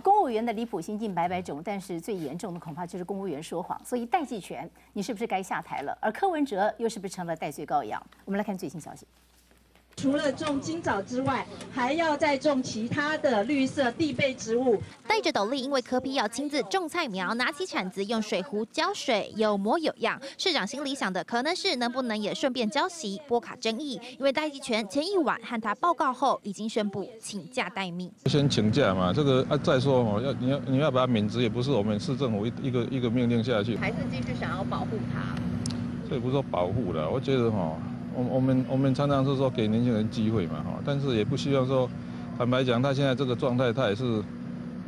公务员的离谱心境百百种，但是最严重的恐怕就是公务员说谎。所以戴季全，你是不是该下台了？而柯文哲又是不是成了戴罪羔羊？我们来看最新消息。除了种金枣之外，还要再种其他的绿色地被植物。戴着斗笠，因为柯批要亲自种菜苗，拿起铲子用水壶浇水，有模有样。市长心里想的可能是能不能也顺便浇席波卡争议，因为戴季全前一晚和他报告后，已经宣布请假待命。先请假嘛，这个啊再说哦，要你要你要把他免职，也不是我们市政府一一个一个命令下去，还是继续想要保护他。这也不是说保护的，我觉得哈。我我们我们常常是说给年轻人机会嘛哈，但是也不希望说，坦白讲，他现在这个状态，他也是，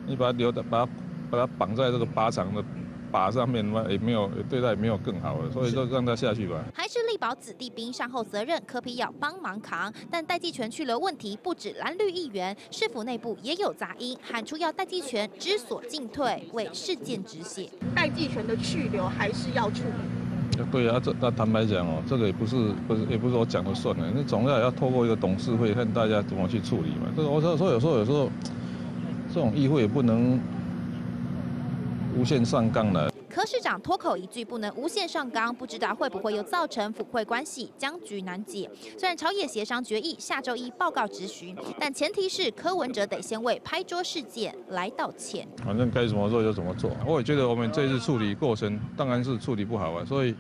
你把他留的把他把他绑在这个靶场的靶上面嘛，也没有对他也没有更好的，所以就让他下去吧。还是力保子弟兵善后责任，柯批要帮忙扛，但戴季全去留问题不止蓝绿议员，市府内部也有杂音，喊出要戴季全知所进退，为事件止血。戴季全的去留还是要处理。对啊，这那坦白讲哦，这个也不是不是也不是我讲了算的，那总要要透过一个董事会看大家怎么去处理嘛。这个我说说有时候有时候这种议会也不能无限上纲的。柯市长脱口一句不能无限上纲，不知道会不会又造成府会关系僵局难解。虽然朝野协商决议下周一报告质询，但前提是柯文哲得先为拍桌事件来道歉。反正该怎么做就怎么做。我也觉得我们这次处理过程当然是处理不好啊，所以。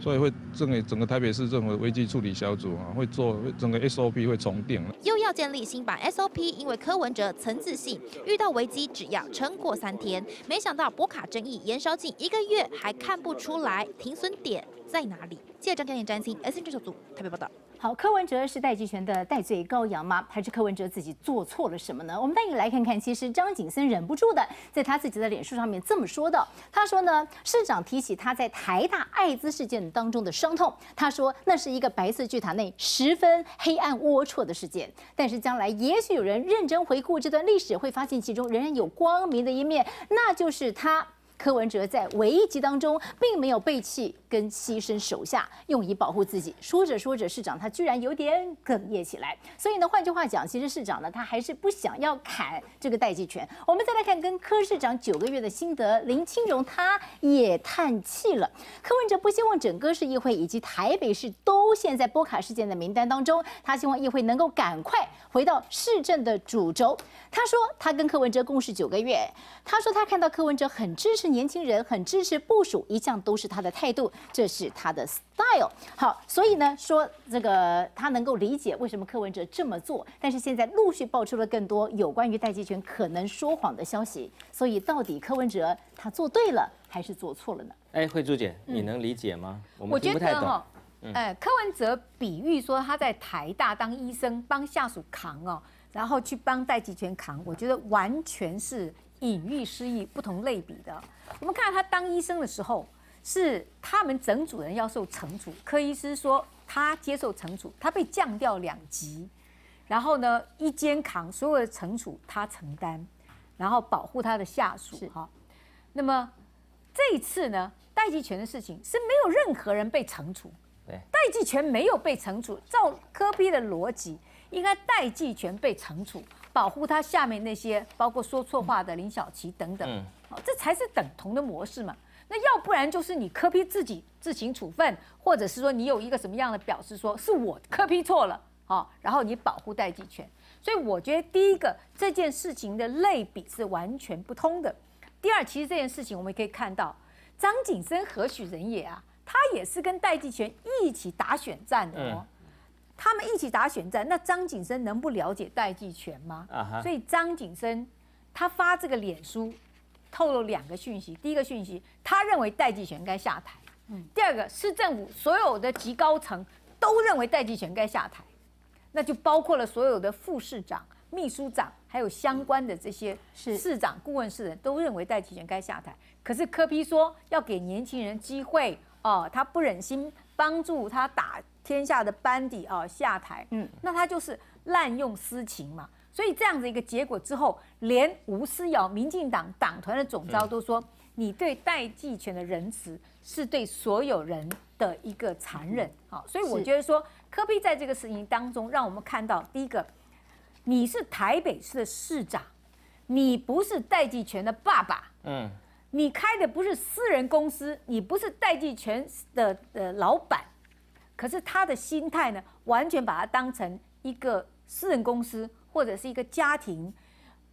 所以会整个整个台北市政府危机处理小组啊，会做整个 SOP 会重定。又要建立新版 SOP，因为柯文哲曾自信遇到危机只要撑过三天，没想到博卡争议延烧近一个月，还看不出来停损点在哪里。记者张嘉颖、詹青 S N 小组台北报道。好，柯文哲是戴季全的戴罪羔羊吗？还是柯文哲自己做错了什么呢？我们带你来看看。其实张景森忍不住的在他自己的脸书上面这么说的。他说呢，市长提起他在台大艾滋事件当中的伤痛，他说那是一个白色巨塔内十分黑暗龌龊的事件。但是将来也许有人认真回顾这段历史，会发现其中仍然有光明的一面，那就是他。柯文哲在危机当中并没有背弃跟牺牲手下，用以保护自己。说着说着，市长他居然有点哽咽起来。所以呢，换句话讲，其实市长呢，他还是不想要砍这个代际权。我们再来看跟柯市长九个月的心得，林清荣他也叹气了。柯文哲不希望整个市议会以及台北市都陷在波卡事件的名单当中，他希望议会能够赶快回到市政的主轴。他说他跟柯文哲共事九个月，他说他看到柯文哲很支持。年轻人很支持部署，一向都是他的态度，这是他的 style。好，所以呢，说这个他能够理解为什么柯文哲这么做，但是现在陆续爆出了更多有关于戴季全可能说谎的消息，所以到底柯文哲他做对了还是做错了呢？哎，慧珠姐，你能理解吗？我觉得哈，哎，柯文哲比喻说他在台大当医生，帮下属扛哦，然后去帮戴季全扛，我觉得完全是。隐喻失意，不同类比的。我们看到他当医生的时候，是他们整组人要受惩处。柯医师说他接受惩处，他被降掉两级，然后呢一肩扛所有的惩处他承担，然后保护他的下属。哈，那么这一次呢，代际权的事情是没有任何人被惩处。对，代际权没有被惩处，照柯批的逻辑，应该代际权被惩处。保护他下面那些，包括说错话的林小琪等等，好，这才是等同的模式嘛。那要不然就是你科批自己自行处分，或者是说你有一个什么样的表示，说是我科批错了，好，然后你保护代际权。所以我觉得第一个这件事情的类比是完全不通的。第二，其实这件事情我们可以看到，张景生何许人也啊？他也是跟代际权一起打选战的哦。他们一起打选战，那张景生能不了解代际权吗？所以张景生他发这个脸书，透露两个讯息。第一个讯息，他认为戴季全该下台。嗯。第二个，市政府所有的极高层都认为戴季全该下台，那就包括了所有的副市长、秘书长，还有相关的这些市长、顾问室人都认为戴季全该下台。可是柯批说要给年轻人机会哦，他不忍心帮助他打。天下的班底哦下台，嗯，那他就是滥用私情嘛，所以这样子一个结果之后，连吴思瑶、民进党党团的总召都说，你对代际权的仁慈是对所有人的一个残忍，好，所以我觉得说，科比在这个事情当中，让我们看到第一个，你是台北市的市长，你不是戴季全的爸爸，嗯，你开的不是私人公司，你不是戴季全的呃老板，可是他的心态呢，完全把它当成一个私人公司或者是一个家庭，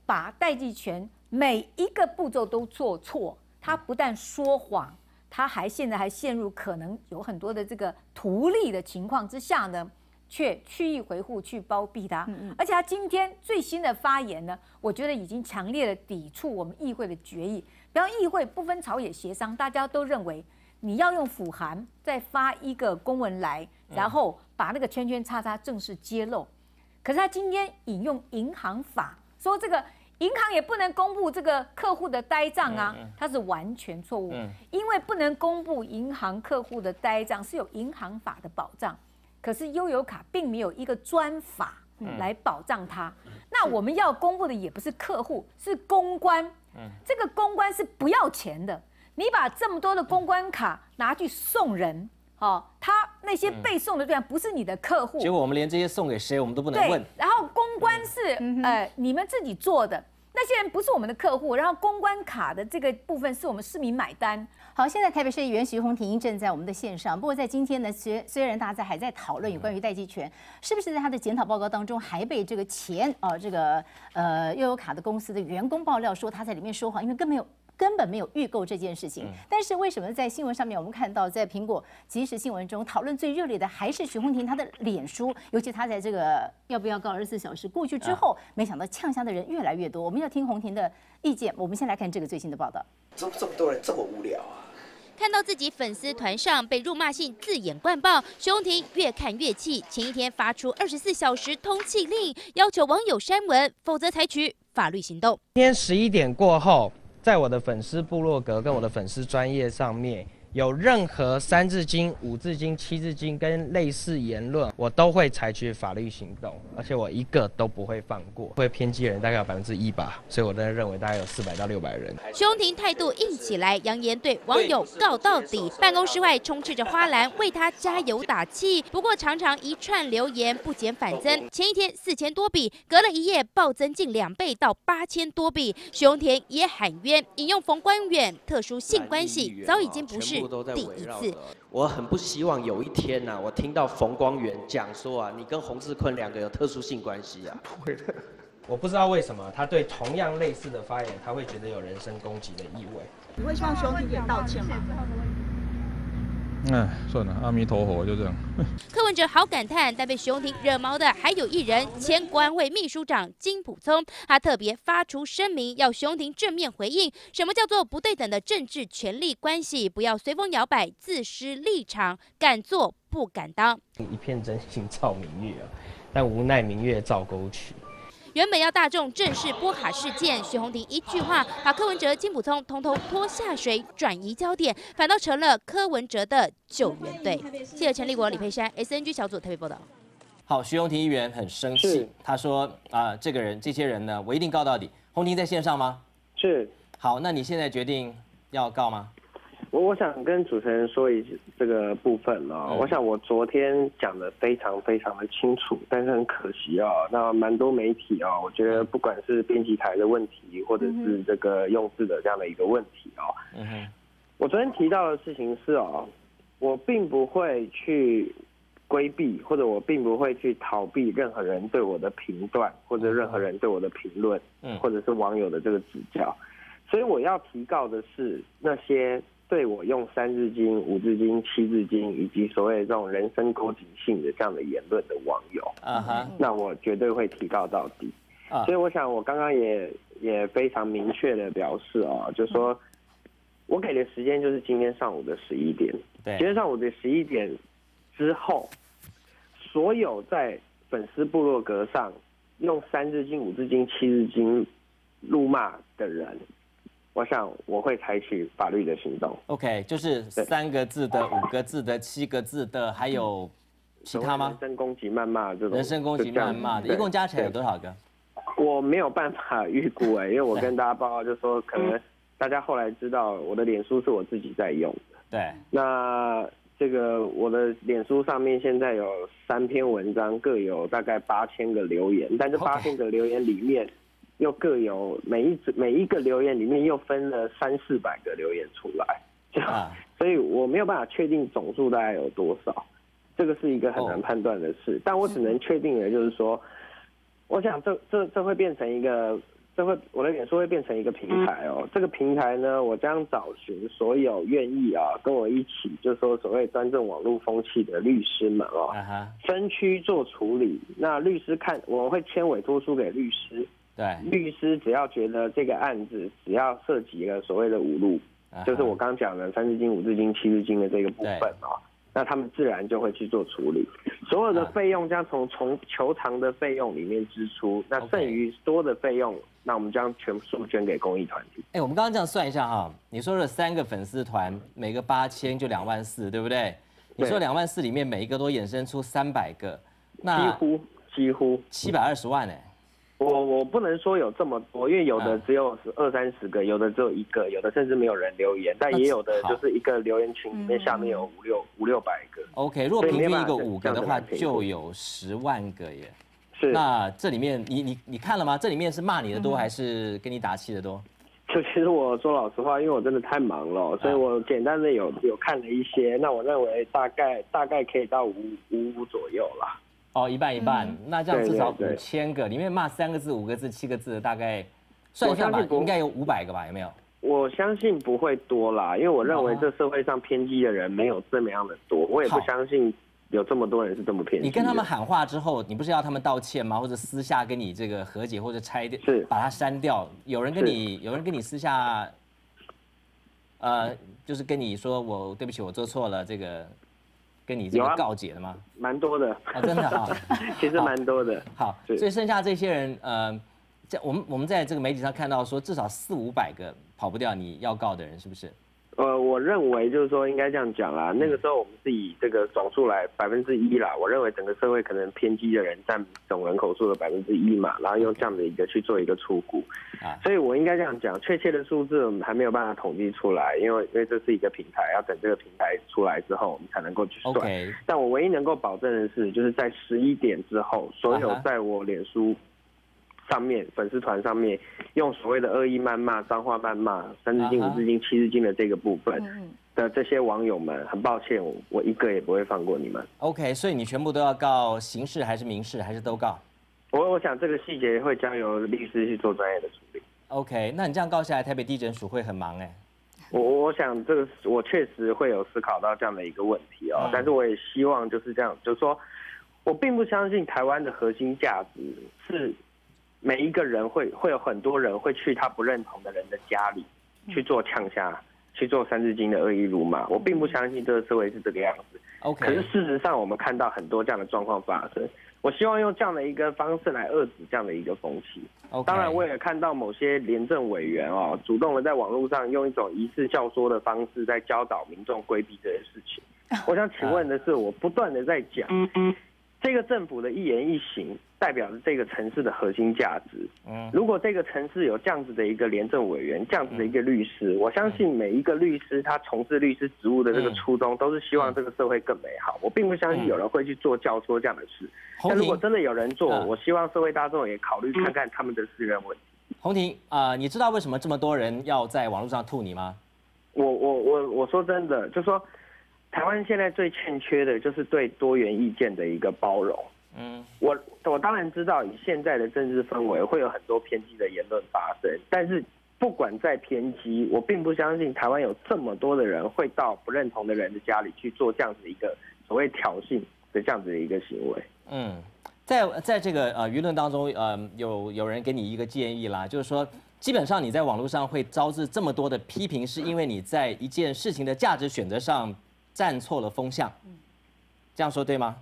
把代际权每一个步骤都做错，他不但说谎，他还现在还陷入可能有很多的这个图利的情况之下呢。却曲意回护去包庇他，而且他今天最新的发言呢，我觉得已经强烈的抵触我们议会的决议。比方议会不分朝野协商，大家都认为你要用府函再发一个公文来，然后把那个圈圈叉叉正式揭露。可是他今天引用银行法，说这个银行也不能公布这个客户的呆账啊，他是完全错误，因为不能公布银行客户的呆账是有银行法的保障。可是悠游卡并没有一个专法来保障它，那我们要公布的也不是客户，是公关。嗯，这个公关是不要钱的。你把这么多的公关卡拿去送人，哦，他那些被送的对象不是你的客户，结果我们连这些送给谁我们都不能问。然后公关是呃你们自己做的，那些人不是我们的客户，然后公关卡的这个部分是我们市民买单。好，现在台北市议员徐宏庭正在我们的线上。不过在今天呢，虽虽然大家还在讨论有关于代际权是不是在他的检讨报告当中还被这个前啊这个呃悠游卡的公司的员工爆料说他在里面说谎，因为根本没有根本没有预购这件事情。但是为什么在新闻上面我们看到在苹果即时新闻中讨论最热烈的还是徐宏庭他的脸书，尤其他在这个要不要告二十四小时过去之后，没想到呛香的人越来越多。我们要听宏庭的意见，我们先来看这个最新的报道。怎么这么多人这么无聊啊？看到自己粉丝团上被辱骂性字眼灌爆，徐宏庭越看越气。前一天发出二十四小时通气令，要求网友删文，否则采取法律行动。今天十一点过后，在我的粉丝部落格跟我的粉丝专业上面。有任何三字经、五字经、七字经跟类似言论，我都会采取法律行动，而且我一个都不会放过。会偏激的人大概有百分之一吧，所以我真的认为大概有四百到六百人。徐宏庭态度硬起来，扬言对网友告到底。办公室外充斥着花篮为他加油打气，不过常常一串留言不减反增。前一天四千多笔，隔了一夜暴增近两倍到八千多笔。徐宏庭也喊冤，引用冯官远特殊性关系早已经不是。都在围绕着。我很不希望有一天呐，我听到冯光远讲说啊，你跟洪志坤两个有特殊性关系啊。不会的，我不知道为什么他对同样类似的发言，他会觉得有人身攻击的意味。你会希望兄弟也道歉吗？哎，算了，阿弥陀佛，就这样。柯文哲好感叹，但被徐宏庭惹毛的还有一人，前国安会秘书长金普聪，他特别发出声明，要徐宏庭正面回应，什么叫做不对等的政治权力关系，不要随风摇摆，自失立场，敢做不敢当。一片真心照明月啊，但无奈明月照沟渠。原本要大众正视波卡事件，徐宏庭一句话把柯文哲、金普聪通通拖下水，转移焦点，反倒成了柯文哲的救援队。记者陈立国、李佩珊，SNG 小组特别报道。好，徐宏庭议员很生气，他说：“啊，这个人、这些人呢，我一定告到底。”宏庭在线上吗？是。好，那你现在决定要告吗？我我想跟主持人说一这个部分哦，我想我昨天讲的非常非常的清楚，但是很可惜哦，那蛮多媒体哦，我觉得不管是编辑台的问题，或者是这个用字的这样的一个问题哦，嗯哼，我昨天提到的事情是哦，我并不会去规避，或者我并不会去逃避任何人对我的评断，或者任何人对我的评论，嗯，或者是网友的这个指教，所以我要提告的是那些。对我用三字经、五字经、七字经，以及所谓这种人身攻击性的这样的言论的网友，啊哈，那我绝对会提告到底。所以我想，我刚刚也也非常明确的表示哦，就说我给的时间就是今天上午的十一点。对，今天上午的十一点之后，所有在粉丝部落格上用三字经、五字经、七字经辱骂的人。我想我会采取法律的行动。OK，就是三个字的、五个字的、七个字的，还有其他吗？人身攻击、谩骂这种。人身攻击、谩骂的，一共加起来有多少个？我没有办法预估哎，因为我跟大家报告就说，可能 大家后来知道我的脸书是我自己在用的。对。那这个我的脸书上面现在有三篇文章，各有大概八千个留言，但这八千个留言里面。又各有每一每一个留言里面又分了三四百个留言出来，这样，所以我没有办法确定总数大概有多少，这个是一个很难判断的事。但我只能确定的就是说，我想这这这会变成一个。这会我的脸书会变成一个平台哦，这个平台呢，我将找寻所有愿意啊跟我一起，就是说所谓端正网络风气的律师们哦，分区做处理。那律师看我会签委托书给律师，对，律师只要觉得这个案子只要涉及了所谓的五路，就是我刚讲的三字经、五字经、七字经的这个部分哦。那他们自然就会去做处理，所有的费用将从从求偿的费用里面支出，那剩余多的费用，那我们将全数捐给公益团体。哎，我们刚刚这样算一下哈，你说了三个粉丝团，每个八千就两万四，对不对？你说两万四里面每一个都衍生出三百个，那几乎几乎七百二十万哎。我我不能说有这么多，因为有的只有二三十个，有的只有一个，有的甚至没有人留言，但也有的就是一个留言群里面下面有五六五六百个。OK，如果平均一个五个的话，就有十万个耶。是。那这里面你你你看了吗？这里面是骂你的多还是给你打气的多？就其实我说老实话，因为我真的太忙了，所以我简单的有有看了一些，那我认为大概大概可以到五五五左右了。哦，一半一半，那这样至少五千个，里面骂三个字、五个字、七个字，大概算一下吧，应该有五百个吧？有没有？我相信不会多啦，因为我认为这社会上偏激的人没有这么样的多，我也不相信有这么多人是这么偏激。你跟他们喊话之后，你不是要他们道歉吗？或者私下跟你这个和解，或者拆掉，是把它删掉？有人跟你，有人跟你私下，呃，就是跟你说，我对不起，我做错了，这个。跟你这个告解的吗？蛮多的，真的 哈，其实蛮多的。好，所以剩下这些人，呃，在我们我们在这个媒体上看到说，至少四五百个跑不掉你要告的人，是不是？呃，我认为就是说应该这样讲啦。那个时候我们是以这个总数来百分之一啦。我认为整个社会可能偏激的人占总人口数的百分之一嘛，然后用这样的一个去做一个出估。啊，所以我应该这样讲，确切的数字我们还没有办法统计出来，因为因为这是一个平台，要等这个平台出来之后，我们才能够去算。但我唯一能够保证的是，就是在十一点之后，所有在我脸书。上面粉丝团上面用所谓的恶意谩骂、脏话谩骂、三字经、五字经、七字经的这个部分的这些网友们，很抱歉，我一个也不会放过你们。OK，所以你全部都要告刑事还是民事还是都告？我我想这个细节会交由律师去做专业的处理。OK，那你这样告下来，台北地检署会很忙哎。我我想这个我确实会有思考到这样的一个问题哦，但是我也希望就是这样，就是说我并不相信台湾的核心价值是。每一个人会会有很多人会去他不认同的人的家里去做呛下，去做三字经的恶意辱骂。我并不相信这个社会是这个样子。OK。可是事实上，我们看到很多这样的状况发生。我希望用这样的一个方式来遏制这样的一个风气。OK。当然，我也看到某些廉政委员哦，主动的在网络上用一种疑似教唆的方式，在教导民众规避这些事情。我想请问的是，我不断的在讲，这个政府的一言一行。代表着这个城市的核心价值。嗯，如果这个城市有这样子的一个廉政委员，这样子的一个律师，我相信每一个律师他从事律师职务的这个初衷，都是希望这个社会更美好。我并不相信有人会去做教唆这样的事。但如果真的有人做，我希望社会大众也考虑看看他们的私人问题。洪婷啊，你知道为什么这么多人要在网络上吐你吗？我我我我说真的，就说台湾现在最欠缺的就是对多元意见的一个包容。嗯，我我当然知道，以现在的政治氛围，会有很多偏激的言论发生。但是，不管再偏激，我并不相信台湾有这么多的人会到不认同的人的家里去做这样子一个所谓挑衅的这样子的一个行为。嗯，在在这个呃舆论当中，呃，有有人给你一个建议啦，就是说，基本上你在网络上会招致这么多的批评，是因为你在一件事情的价值选择上站错了风向。这样说对吗？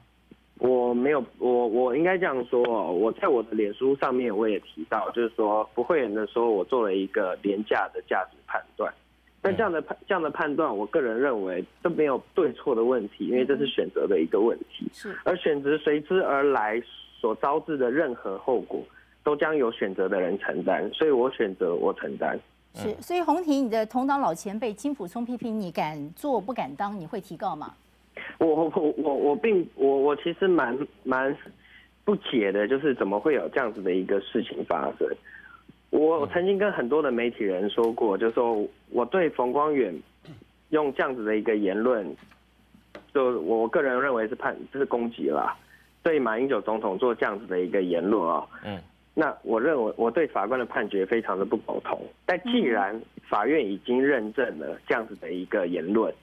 我没有，我我应该这样说哦。我在我的脸书上面我也提到，就是说不会员的时候，我做了一个廉价的价值判断。但这样的判这样的判断，我个人认为都没有对错的问题，因为这是选择的一个问题。是。而选择随之而来所招致的任何后果，都将由选择的人承担。所以我选择我承担。是。所以洪婷，你的同党老前辈金溥聪批评你敢做不敢当，你会提告吗？我我我我并我我其实蛮蛮不解的，就是怎么会有这样子的一个事情发生？我曾经跟很多的媒体人说过，就说我对冯光远用这样子的一个言论，就我个人认为是判这是攻击了，对马英九总统做这样子的一个言论啊、嗯，那我认为我对法官的判决非常的不苟同。但既然法院已经认证了这样子的一个言论，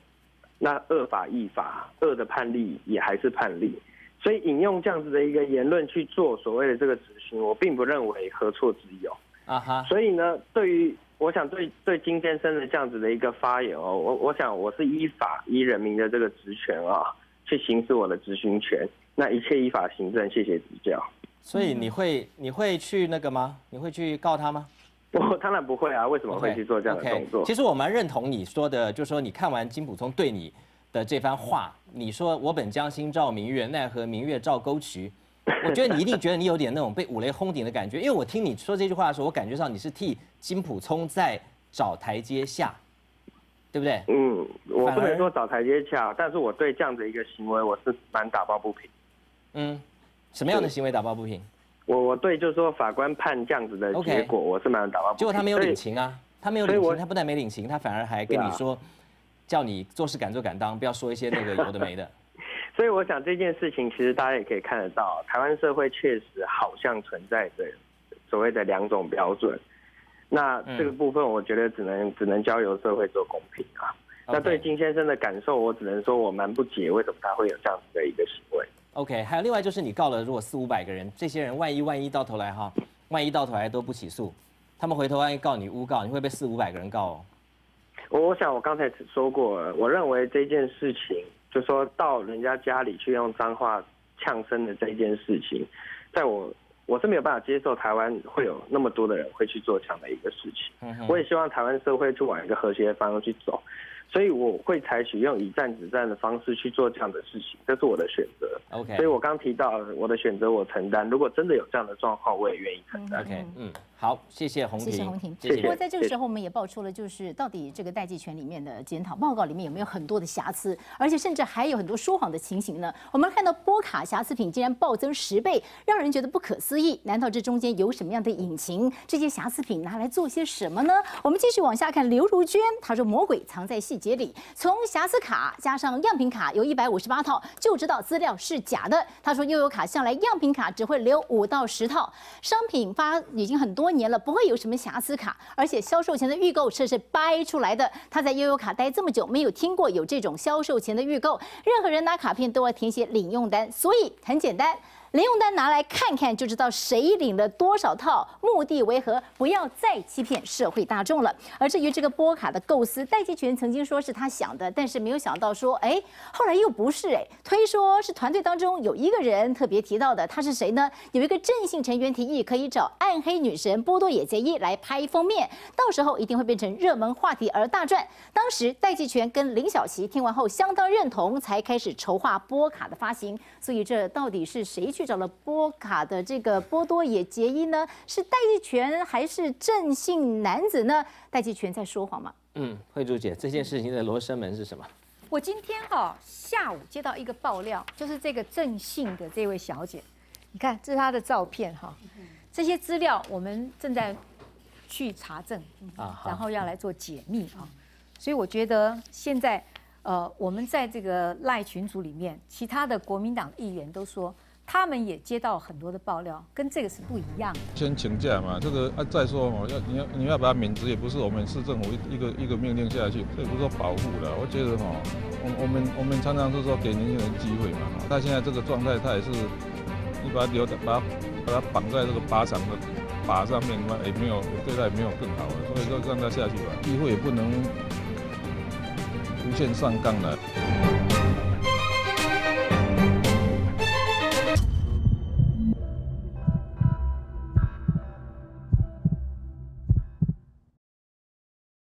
那恶法亦法，恶的判例也还是判例。所以引用这样子的一个言论去做所谓的这个执行，我并不认为何错之有。啊哈，所以呢，对于我想对对金先生的这样子的一个发言哦，我我想我是依法依人民的这个职权啊，去行使我的执行权。那一切依法行政，谢谢指教。所以你会你会去那个吗？你会去告他吗？我当然不会啊，为什么会去做这样动作？其实我蛮认同你说的，就是说你看完金普聪对你的这番话，你说我本将心照明月，奈何明月照沟渠。我觉得你一定觉得你有点那种被五雷轰顶的感觉，因为我听你说这句话的时候，我感觉上你是替金普聪在找台阶下，对不对？嗯，我不能说找台阶下，但是我对这样的一个行为，我是蛮打抱不平。嗯，什么样的行为打抱不平？我我对就是说法官判这样子的结果，我是蛮打抱不平。结果他没有领情啊，他没有领情，他不但没领情，他反而还跟你说，叫你做事敢做敢当，不要说一些那个有的没的。所以我想这件事情，其实大家也可以看得到，台湾社会确实好像存在着所谓的两种标准。那这个部分，我觉得只能只能交由社会做公平啊。那对金先生的感受，我只能说我蛮不解，为什么他会有这样子的一个行为。OK，还有另外就是你告了如果四五百个人，这些人万一万一到头来哈，万一到头来都不起诉，他们回头万一告你诬告，你会被四五百个人告哦。我我想我刚才说过了，我认为这件事情，就说到人家家里去用脏话呛声的这件事情，在我我是没有办法接受台湾会有那么多的人会去做这样的一个事情。嗯我也希望台湾社会去往一个和谐的方向去走，所以我会采取用以战止战的方式去做这样的事情，这是我的选择。OK 所以我刚提到我的选择我承担，如果真的有这样的状况，我也愿意承担。OK，嗯，好，谢谢洪婷，谢谢洪婷。不过在这个时候，我们也爆出了，就是到底这个代际权里面的检讨报告里面有没有很多的瑕疵，而且甚至还有很多说谎的情形呢？我们看到波卡瑕疵品竟然暴增十倍，让人觉得不可思议。难道这中间有什么样的隐情？这些瑕疵品拿来做些什么呢？我们继续往下看，刘如娟她说魔鬼藏在细节里，从瑕疵卡加上样品卡有一百五十八套，就知道资料是假的。她说悠游卡向来样品卡只会留五到十套，商品发已经很多多年了，不会有什么瑕疵卡，而且销售前的预购这是掰出来的。他在悠游卡待这么久，没有听过有这种销售前的预购，任何人拿卡片都要填写领用单，所以很简单。领用单拿来看看就知道谁领了多少套，目的为何？不要再欺骗社会大众了。而至于这个波卡的构思，戴季全曾经说是他想的，但是没有想到说，哎，后来又不是哎，推说是团队当中有一个人特别提到的，他是谁呢？有一个正性成员提议可以找暗黑女神波多野结衣来拍封面，到时候一定会变成热门话题而大赚。当时戴季全跟林小琪听完后相当认同，才开始筹划波卡的发行。所以这到底是谁去找了波卡的这个波多野结衣呢？是戴季全还是正姓男子呢？戴季全在说谎吗？嗯，慧珠姐，这件事情的罗生门是什么？我今天哈、下午接到一个爆料，就是这个正姓的这位小姐，你看这是她的照片哈、这些资料我们正在去查证啊然后要来做解密啊，所以我觉得现在呃我们在这个赖群组里面，其他的国民党议员都说。他们也接到很多的爆料，跟这个是不一样的。先请假嘛，这个啊再说嘛，要你要你要把它免职，也不是我们市政府一一个一个命令下去，这也不是说保护的。我觉得哈，我我们我们常常是说给年轻人机会嘛，他现在这个状态，他也是你把他留在把他把他绑在这个靶场的靶上面，那也没有对他也没有更好的，所以说让他下去吧，机会也不能无限上纲了。